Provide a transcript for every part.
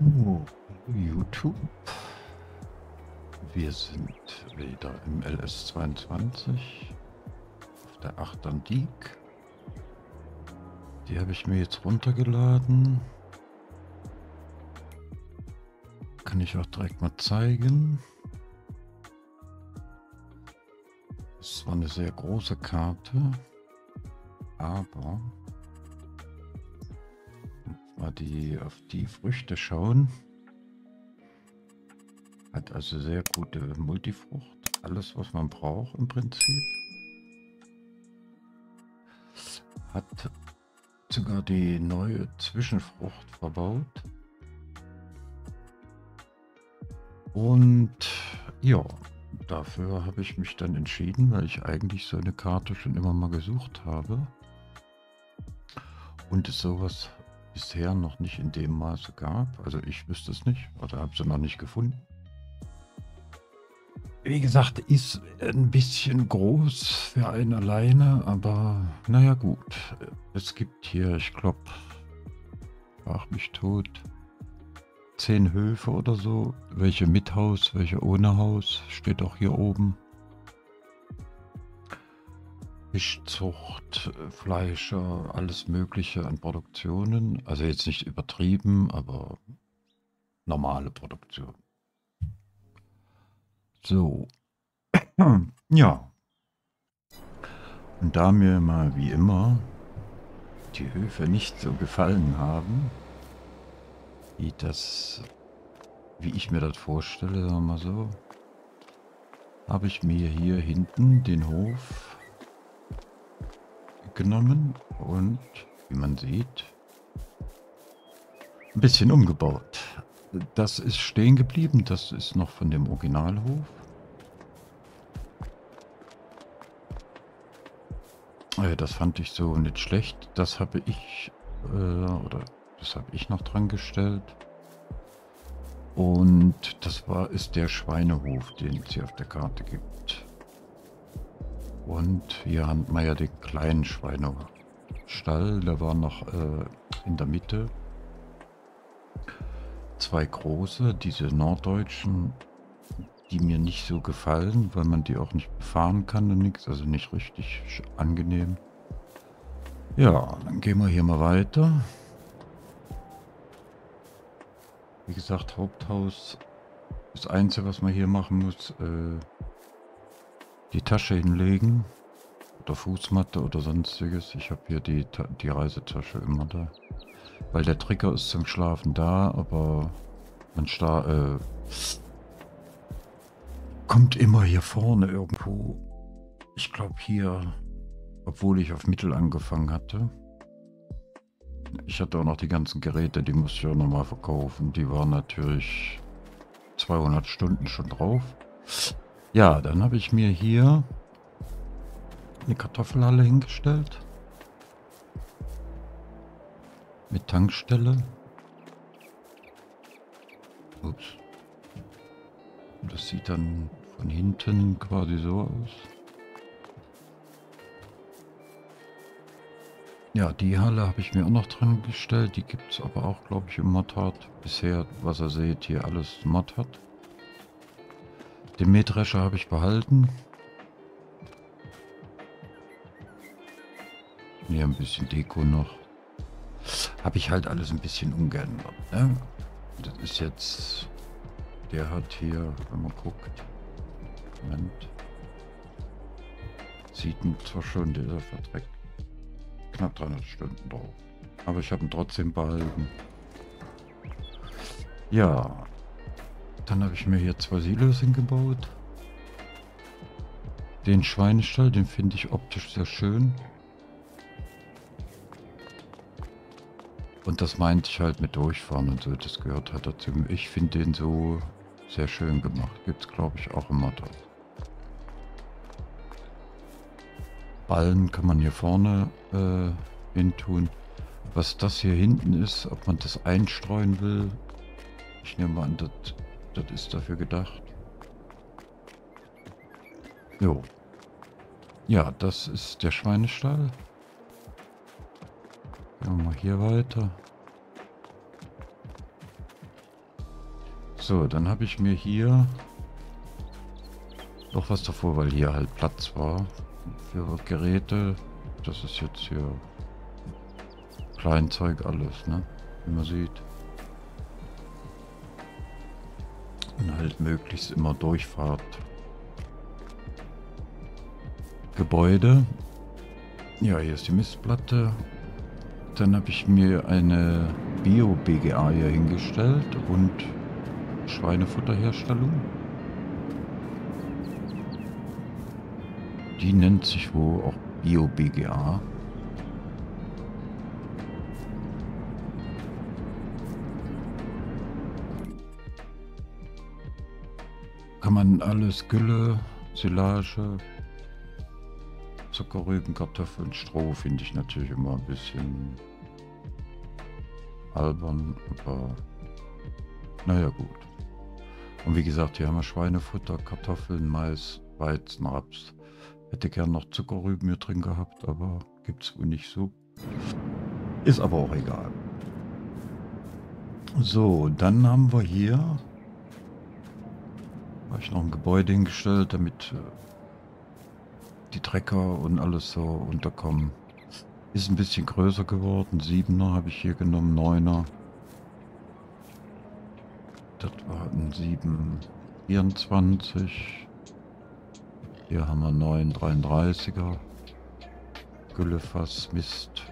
Oh, YouTube. Wir sind wieder im LS22 auf der 8 Antik. Die habe ich mir jetzt runtergeladen. Kann ich auch direkt mal zeigen. Es war eine sehr große Karte, aber mal die auf die Früchte schauen. Hat also sehr gute Multifrucht. Alles, was man braucht im Prinzip. Hat sogar die neue Zwischenfrucht verbaut. Und ja, dafür habe ich mich dann entschieden, weil ich eigentlich so eine Karte schon immer mal gesucht habe. Und es sowas bisher noch nicht in dem Maße gab. Also ich wüsste es nicht oder habe sie noch nicht gefunden. Wie gesagt, ist ein bisschen groß für einen alleine, aber naja gut. Es gibt hier, ich glaube, frag mich tot, zehn Höfe oder so. Welche mit Haus, welche ohne Haus, steht auch hier oben. Fischzucht, Fleischer, alles Mögliche an Produktionen. Also jetzt nicht übertrieben, aber normale Produktion. So. ja. Und da mir mal wie immer die Höfe nicht so gefallen haben, wie das, wie ich mir das vorstelle, sagen wir so, habe ich mir hier hinten den Hof genommen und, wie man sieht, ein bisschen umgebaut. Das ist stehen geblieben, das ist noch von dem Originalhof. Äh, das fand ich so nicht schlecht. Das habe ich, äh, oder das habe ich noch dran gestellt. Und das war, ist der Schweinehof, den es hier auf der Karte gibt. Und hier haben wir ja den kleinen Schweinestall, der war noch äh, in der Mitte. Zwei große, diese norddeutschen, die mir nicht so gefallen, weil man die auch nicht befahren kann und nichts, also nicht richtig angenehm. Ja, dann gehen wir hier mal weiter. Wie gesagt, Haupthaus. Das Einzige, was man hier machen muss, äh, die Tasche hinlegen oder Fußmatte oder sonstiges. Ich habe hier die, die Reisetasche immer da. Weil der Trigger ist zum Schlafen da, aber man äh, kommt immer hier vorne irgendwo. Ich glaube hier, obwohl ich auf Mittel angefangen hatte. Ich hatte auch noch die ganzen Geräte, die musste ich auch nochmal verkaufen. Die waren natürlich 200 Stunden schon drauf. Ja, dann habe ich mir hier eine Kartoffelhalle hingestellt. Mit Tankstelle. Ups. Das sieht dann von hinten quasi so aus. Ja, die Halle habe ich mir auch noch dran gestellt. Die gibt es aber auch, glaube ich, im Mod hat. Bisher, was ihr seht, hier alles Mod hat. Den Mähdrescher habe ich behalten. Hier ein bisschen Deko noch. Habe ich halt alles ein bisschen umgeändert. Ne? Das ist jetzt... Der hat hier, wenn man guckt... Moment. Sieht zwar schon, der verträgt knapp 300 Stunden drauf. Aber ich habe ihn trotzdem behalten. Ja, dann habe ich mir hier zwei Silos hingebaut. Den Schweinestall, den finde ich optisch sehr schön. Und das meinte ich halt mit Durchfahren und so, das gehört halt dazu. Ich finde den so sehr schön gemacht. Gibt es glaube ich auch im Motor. Ballen kann man hier vorne äh, hin tun. Was das hier hinten ist, ob man das einstreuen will, ich nehme an, das das ist dafür gedacht. Jo. Ja, das ist der Schweinestall. Gehen wir mal hier weiter. So, dann habe ich mir hier noch was davor, weil hier halt Platz war für Geräte. Das ist jetzt hier Kleinzeug alles, ne? Wie man sieht. Halt möglichst immer Durchfahrt. Gebäude. Ja, hier ist die Mistplatte. Dann habe ich mir eine Bio-BGA hier hingestellt und Schweinefutterherstellung. Die nennt sich wohl auch Bio-BGA. Kann man alles Gülle, Silage, Zuckerrüben, Kartoffeln, Stroh finde ich natürlich immer ein bisschen albern, aber naja gut. Und wie gesagt, hier haben wir Schweinefutter, Kartoffeln, Mais, Weizen, Raps. Hätte gern noch Zuckerrüben hier drin gehabt, aber gibt es wohl nicht so. Ist aber auch egal. So, dann haben wir hier habe ich noch ein Gebäude hingestellt, damit äh, die Trecker und alles so unterkommen. Ist ein bisschen größer geworden. Siebener habe ich hier genommen, Neuner. Das war ein 724. Hier haben wir 933er. Güllefass, Mist.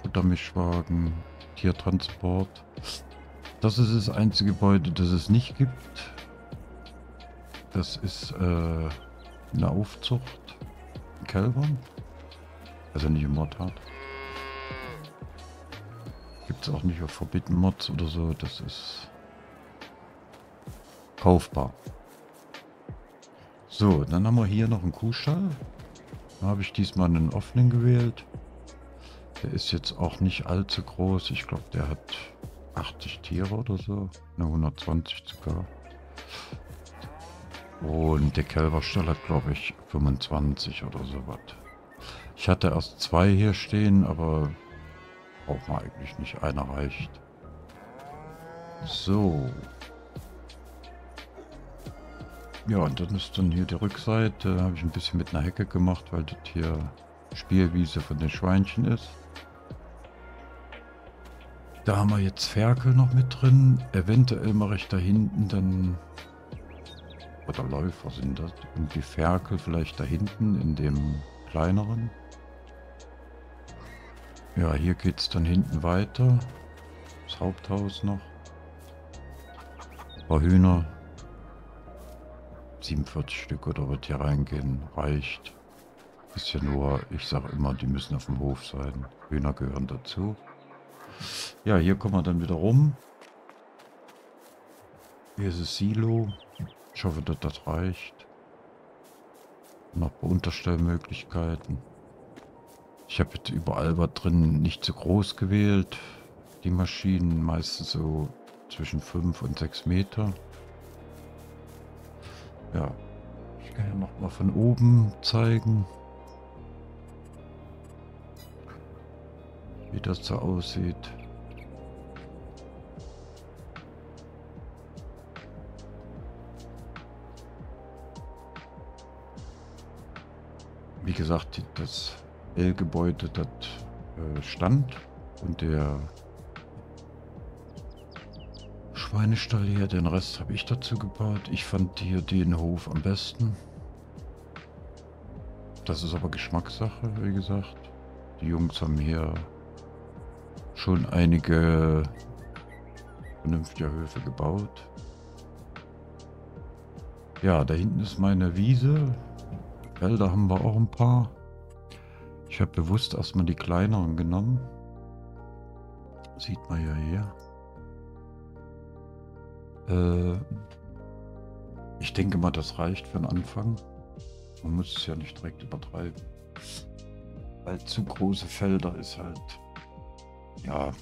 Futtermischwagen, Tiertransport. Das ist das einzige Gebäude, das es nicht gibt. Das ist äh, eine Aufzucht. Kälbern. Also nicht im Mod hat. Gibt es auch nicht auf Forbidden Mods oder so. Das ist kaufbar. So, dann haben wir hier noch einen Kuhstall. Da habe ich diesmal einen offenen gewählt. Der ist jetzt auch nicht allzu groß. Ich glaube, der hat 80 Tiere oder so. Eine 120 sogar. Und der Kälberstall hat, glaube ich, 25 oder so was. Ich hatte erst zwei hier stehen, aber braucht man eigentlich nicht. Einer reicht. So. Ja, und dann ist dann hier die Rückseite. Habe ich ein bisschen mit einer Hecke gemacht, weil das hier Spielwiese von den Schweinchen ist. Da haben wir jetzt Ferkel noch mit drin. Eventuell mache ich da hinten dann oder Läufer sind das. Und die Ferkel vielleicht da hinten in dem kleineren. Ja, hier geht es dann hinten weiter. Das Haupthaus noch. Ein paar Hühner. 47 Stück oder wird hier reingehen. Reicht. Ist ja nur, ich sage immer, die müssen auf dem Hof sein. Hühner gehören dazu. Ja, hier kommen wir dann wieder rum. Hier ist das Silo. Ich hoffe, dass das reicht. Noch Unterstellmöglichkeiten. Ich habe jetzt überall was drin nicht zu groß gewählt. Die Maschinen meistens so zwischen 5 und 6 Meter. Ja, ich kann ja noch mal von oben zeigen, wie das so aussieht. Wie gesagt, das L-Gebäude, das äh, stand und der Schweinestall hier, den Rest habe ich dazu gebaut. Ich fand hier den Hof am besten. Das ist aber Geschmackssache, wie gesagt. Die Jungs haben hier schon einige vernünftige Höfe gebaut. Ja, da hinten ist meine Wiese. Felder haben wir auch ein paar. Ich habe bewusst erstmal die kleineren genommen. Sieht man ja hier. Äh, ich denke mal, das reicht für den Anfang. Man muss es ja nicht direkt übertreiben. Weil zu große Felder ist halt, ja, weiß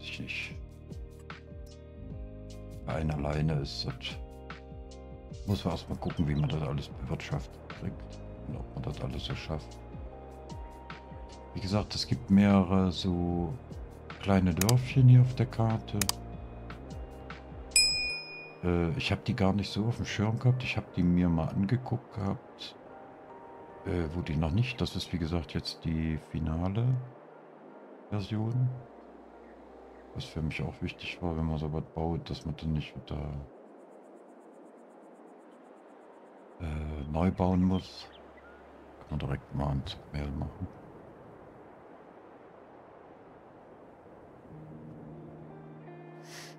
ich nicht. Ein alleine ist das. Muss man erstmal gucken, wie man das alles bewirtschaftet kriegt und ob man das alles so schafft. Wie gesagt, es gibt mehrere so kleine Dörfchen hier auf der Karte. Äh, ich habe die gar nicht so auf dem Schirm gehabt. Ich habe die mir mal angeguckt gehabt, äh, wo die noch nicht. Das ist wie gesagt jetzt die finale Version. Was für mich auch wichtig war, wenn man so was baut, dass man dann nicht wieder äh, neu bauen muss. Man direkt mal ein Mail machen.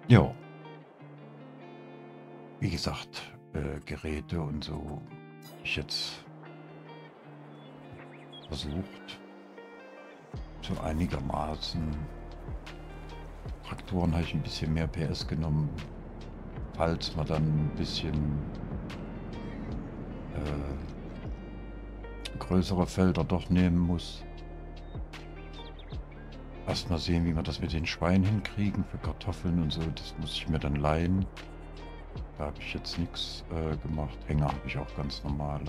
Ja. Wie gesagt, äh, Geräte und so ich jetzt versucht, so einigermaßen. Traktoren habe ich ein bisschen mehr PS genommen, falls man dann ein bisschen äh, größere Felder doch nehmen muss. Erstmal sehen, wie wir das mit den Schweinen hinkriegen für Kartoffeln und so. Das muss ich mir dann leihen. Da habe ich jetzt nichts äh, gemacht. Hänger habe ich auch ganz normale.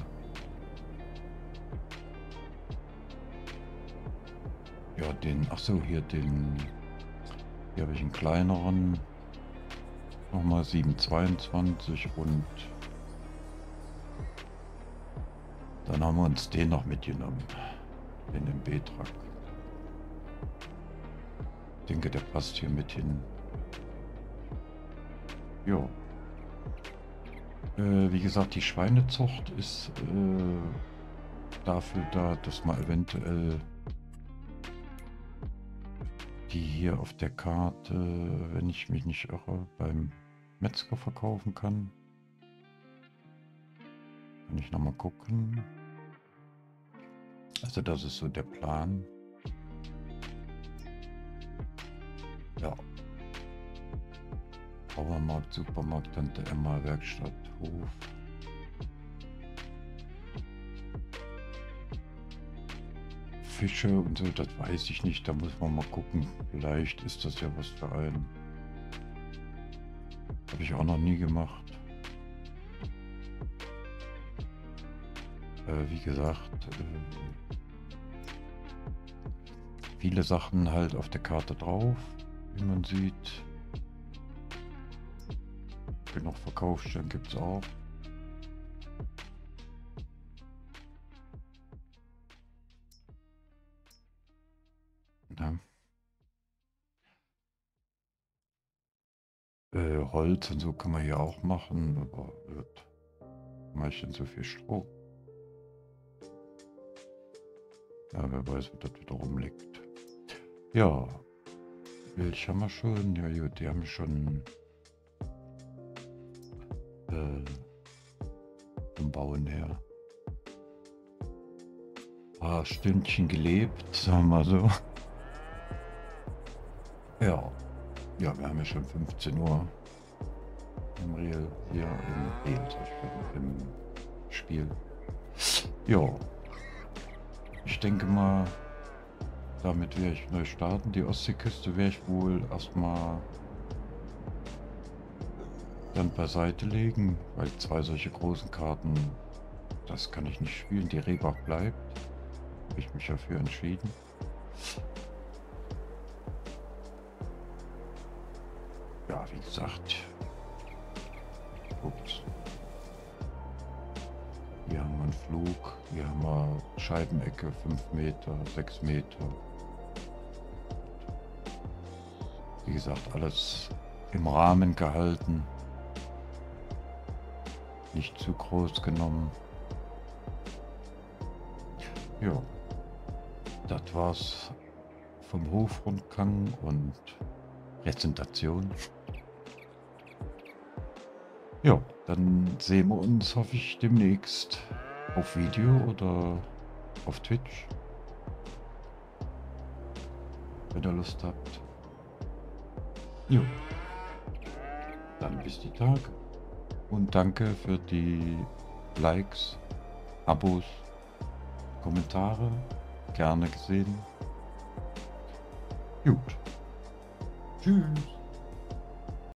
Ja, den, ach so, hier den, hier habe ich einen kleineren, nochmal 722 und dann haben wir uns den noch mitgenommen, den MB-Truck. Ich denke, der passt hier mit hin. Jo. Äh, wie gesagt, die Schweinezucht ist äh, dafür da, dass man eventuell die hier auf der Karte, wenn ich mich nicht irre, beim Metzger verkaufen kann. Kann ich nochmal gucken. Also das ist so der Plan. Ja. Bauermarkt, Supermarkt, Tante Emma, Werkstatt, Hof. Fische und so, das weiß ich nicht. Da muss man mal gucken. Vielleicht ist das ja was für einen. Habe ich auch noch nie gemacht. Äh, wie gesagt, äh, viele Sachen halt auf der Karte drauf, wie man sieht. Genug Verkaufsstellen gibt es auch. Ja. Äh, Holz und so kann man hier auch machen, aber wird denn so viel Stroh? Ja, wer weiß, wo das wieder rumliegt. Ja, Milch haben wir schon. Ja gut, die haben schon äh, vom Bauen her ein paar Stündchen gelebt, sagen wir so. Ja. Ja, wir haben ja schon 15 Uhr im Real hier im Real, im Spiel. Ja. Ich denke mal, damit werde ich neu starten. Die Ostseeküste werde ich wohl erstmal dann beiseite legen, weil zwei solche großen Karten, das kann ich nicht spielen. Die Rebach bleibt. Habe ich mich dafür entschieden. Ja, wie gesagt. Ups. Flug, hier haben wir Scheibenecke 5 Meter, 6 Meter. Wie gesagt, alles im Rahmen gehalten. Nicht zu groß genommen. Ja, das war's vom Hofrundgang und Präsentation. Ja, dann sehen wir uns, hoffe ich, demnächst auf Video oder auf Twitch. Wenn ihr Lust habt. Jo. Dann bis die Tage. Und danke für die Likes, Abos, Kommentare. Gerne gesehen. Gut. Tschüss.